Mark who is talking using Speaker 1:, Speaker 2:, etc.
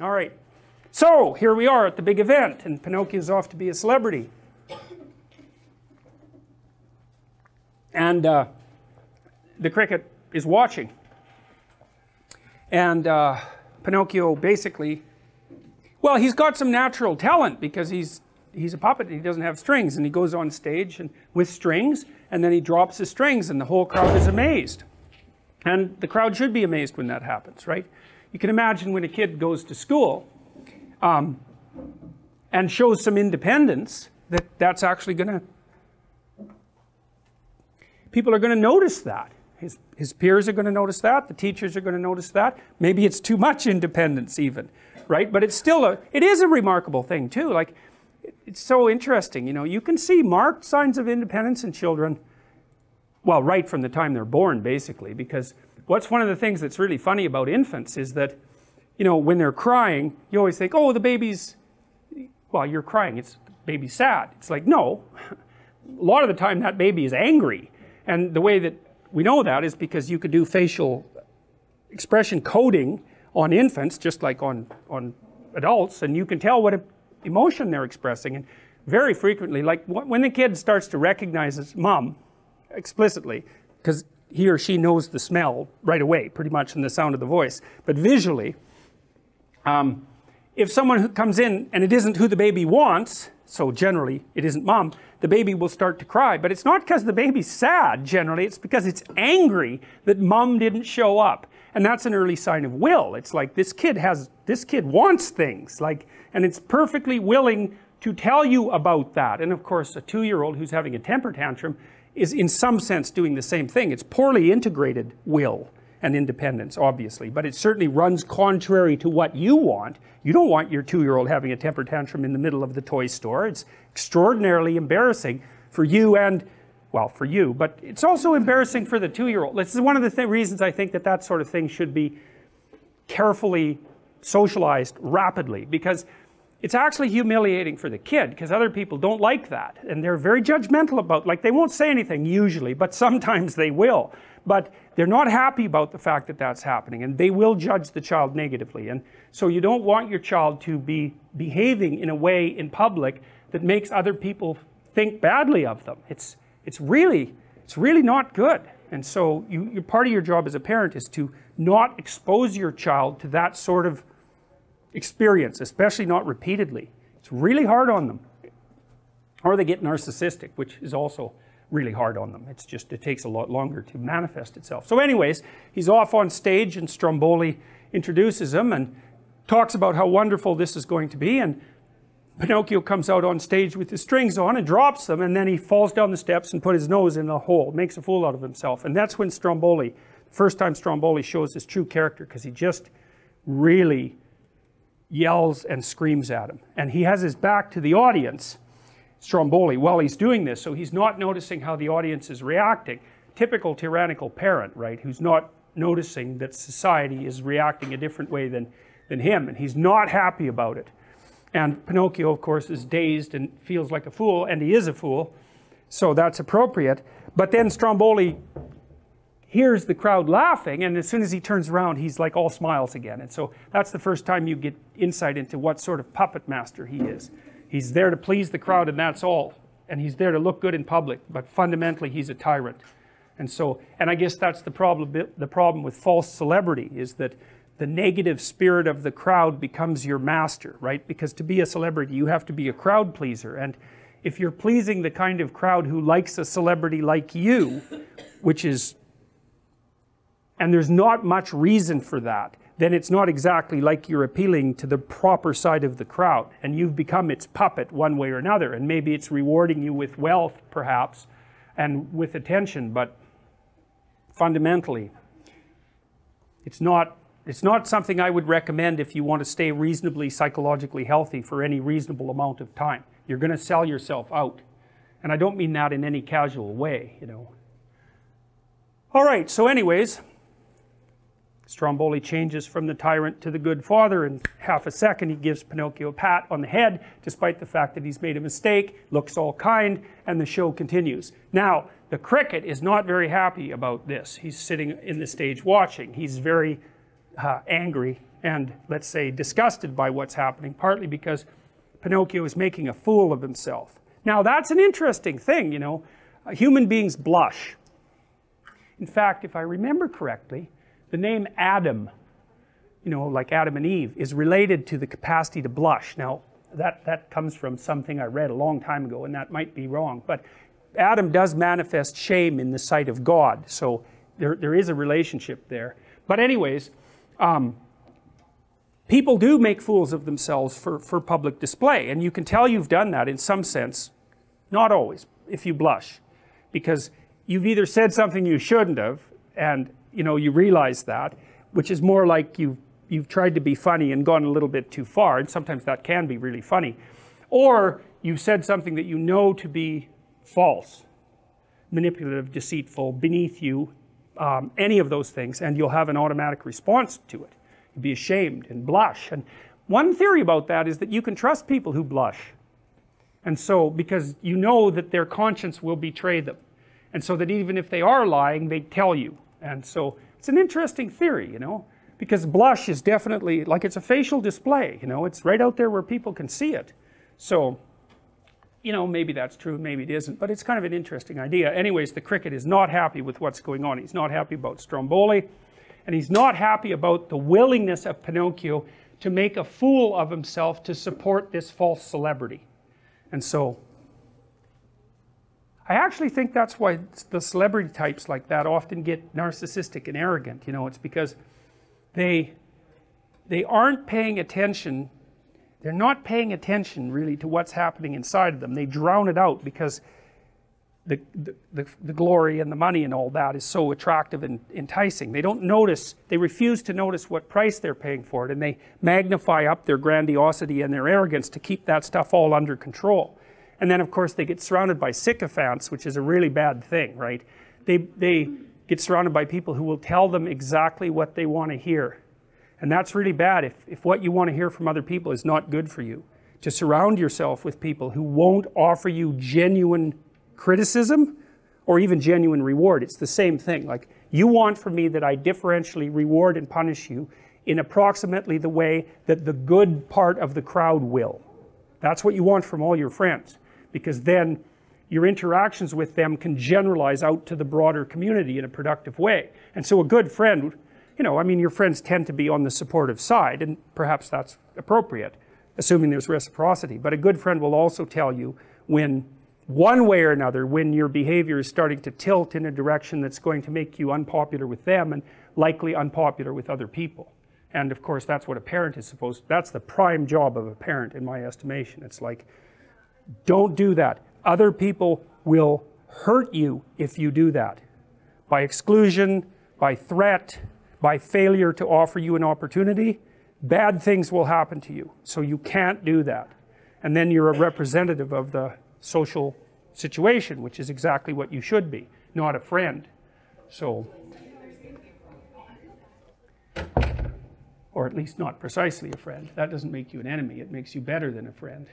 Speaker 1: All right. So, here we are at the big event, and Pinocchio's off to be a celebrity. And uh, the cricket is watching. And uh, Pinocchio basically, well, he's got some natural talent because he's he's a puppet and he doesn't have strings and he goes on stage and with strings and then he drops his strings and the whole crowd is amazed and the crowd should be amazed when that happens right you can imagine when a kid goes to school um, and shows some independence that that's actually going to people are going to notice that his, his peers are going to notice that. The teachers are going to notice that. Maybe it's too much independence even, right? But it's still a, it is a remarkable thing too. Like, it's so interesting, you know, you can see marked signs of independence in children, well, right from the time they're born, basically, because what's one of the things that's really funny about infants is that, you know, when they're crying, you always think, oh, the baby's, well, you're crying, it's the baby's sad. It's like, no, a lot of the time that baby is angry. And the way that we know that is because you could do facial expression coding on infants just like on, on adults and you can tell what emotion they're expressing and very frequently like when the kid starts to recognize his mom explicitly because he or she knows the smell right away pretty much in the sound of the voice but visually um, if someone who comes in and it isn't who the baby wants so generally it isn't mom the baby will start to cry. But it's not because the baby's sad, generally, it's because it's angry that mom didn't show up. And that's an early sign of will. It's like this kid has, this kid wants things, like, and it's perfectly willing to tell you about that. And of course, a two-year-old who's having a temper tantrum is in some sense doing the same thing. It's poorly integrated will and independence, obviously, but it certainly runs contrary to what you want. You don't want your two-year-old having a temper tantrum in the middle of the toy store. It's extraordinarily embarrassing for you and, well, for you, but it's also embarrassing for the two-year-old. This is one of the th reasons I think that that sort of thing should be carefully socialized rapidly, because it's actually humiliating for the kid because other people don't like that and they're very judgmental about like they won't say anything usually but sometimes they will. But they're not happy about the fact that that's happening and they will judge the child negatively. And so you don't want your child to be behaving in a way in public that makes other people think badly of them. It's it's really it's really not good. And so you, part of your job as a parent is to not expose your child to that sort of experience, especially not repeatedly. It's really hard on them. Or they get narcissistic, which is also really hard on them. It's just, it takes a lot longer to manifest itself. So anyways, he's off on stage and Stromboli introduces him and talks about how wonderful this is going to be and Pinocchio comes out on stage with his strings on and drops them and then he falls down the steps and put his nose in a hole, makes a fool out of himself. And that's when Stromboli, first time Stromboli shows his true character because he just really yells and screams at him. And he has his back to the audience, Stromboli, while he's doing this, so he's not noticing how the audience is reacting. Typical tyrannical parent, right, who's not noticing that society is reacting a different way than, than him, and he's not happy about it. And Pinocchio, of course, is dazed and feels like a fool, and he is a fool, so that's appropriate. But then Stromboli hears the crowd laughing and as soon as he turns around he's like all smiles again. And so that's the first time you get insight into what sort of puppet master he is. He's there to please the crowd and that's all. And he's there to look good in public but fundamentally he's a tyrant. And so and i guess that's the problem the problem with false celebrity is that the negative spirit of the crowd becomes your master right? Because to be a celebrity you have to be a crowd pleaser. And if you're pleasing the kind of crowd who likes a celebrity like you which is and there's not much reason for that, then it's not exactly like you're appealing to the proper side of the crowd. And you've become its puppet one way or another. And maybe it's rewarding you with wealth perhaps and with attention. But fundamentally it's not it's not something I would recommend if you want to stay reasonably psychologically healthy for any reasonable amount of time. You're going to sell yourself out. And I don't mean that in any casual way you know. All right so anyways Stromboli changes from the tyrant to the good father in half a second. He gives Pinocchio a pat on the head, despite the fact that he's made a mistake, looks all kind, and the show continues. Now, the cricket is not very happy about this. He's sitting in the stage watching. He's very uh, angry, and let's say disgusted by what's happening, partly because Pinocchio is making a fool of himself. Now that's an interesting thing, you know. Uh, human beings blush. In fact, if I remember correctly, the name Adam, you know, like Adam and Eve, is related to the capacity to blush. Now, that, that comes from something I read a long time ago, and that might be wrong. But Adam does manifest shame in the sight of God, so there, there is a relationship there. But, anyways, um, people do make fools of themselves for, for public display, and you can tell you've done that in some sense, not always, if you blush, because you've either said something you shouldn't have, and you know you realize that, which is more like you've you've tried to be funny and gone a little bit too far, and sometimes that can be really funny. Or you've said something that you know to be false, manipulative, deceitful, beneath you, um, any of those things, and you'll have an automatic response to it. You'll be ashamed and blush. And one theory about that is that you can trust people who blush. And so, because you know that their conscience will betray them. And so that even if they are lying, they tell you. And so, it's an interesting theory, you know because blush is definitely like it's a facial display you know it's right out there where people can see it. So you know maybe that's true maybe it isn't but it's kind of an interesting idea. Anyways the cricket is not happy with what's going on. He's not happy about Stromboli and he's not happy about the willingness of Pinocchio to make a fool of himself to support this false celebrity. And so I actually think that's why the celebrity types like that often get narcissistic and arrogant you know it's because they, they aren't paying attention, they're not paying attention really to what's happening inside of them. They drown it out because the, the, the, the glory and the money and all that is so attractive and enticing. They don't notice, they refuse to notice what price they're paying for it, and they magnify up their grandiosity and their arrogance to keep that stuff all under control. And then, of course, they get surrounded by sycophants, which is a really bad thing, right? They, they get surrounded by people who will tell them exactly what they want to hear. And that's really bad if, if what you want to hear from other people is not good for you. To surround yourself with people who won't offer you genuine criticism or even genuine reward. It's the same thing. Like, you want from me that I differentially reward and punish you in approximately the way that the good part of the crowd will. That's what you want from all your friends. Because then your interactions with them can generalize out to the broader community in a productive way. And so a good friend, you know, I mean, your friends tend to be on the supportive side, and perhaps that's appropriate, assuming there's reciprocity. But a good friend will also tell you when, one way or another, when your behavior is starting to tilt in a direction that's going to make you unpopular with them and likely unpopular with other people. And of course, that's what a parent is supposed, that's the prime job of a parent in my estimation. It's like, don't do that other people will hurt you if you do that. By exclusion, by threat, by failure to offer you an opportunity, bad things will happen to you. So you can't do that. And then you're a representative of the social situation, which is exactly what you should be, not a friend. So, or at least not precisely a friend. That doesn't make you an enemy, it makes you better than a friend.